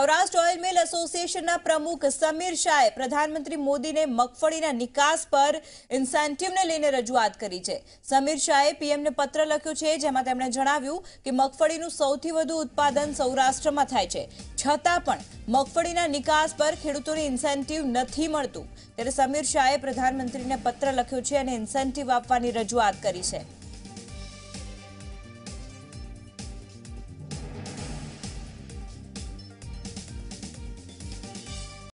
Saurashtra oil mill એસોસિએશનના પ્રમુખ સમીર શાહે પ્રધાનમંત્રી મોદીને મગફળીના નિકાસ પર ઇન્સેન્ટિવને લઈને રજૂઆત કરી છે. સમીર શાહે પીએમને પત્ર લખ્યો છે, જેમાં તેમણે જણાવ્યું કે મગફળીનું સૌથી વધુ ઉત્પાદન સૌરાષ્ટ્રમાં થાય છે. છતાં પણ મગફળીના નિકાસ પર ખેડૂતોને ઇન્સેન્ટિવ નથી મળતું. ત્યારે સમીર શાહે પ્રધાનમંત્રીને પત્ર લખ્યો છે અને ઇન્સેન્ટિવ આપવાની રજૂઆત કરી છે.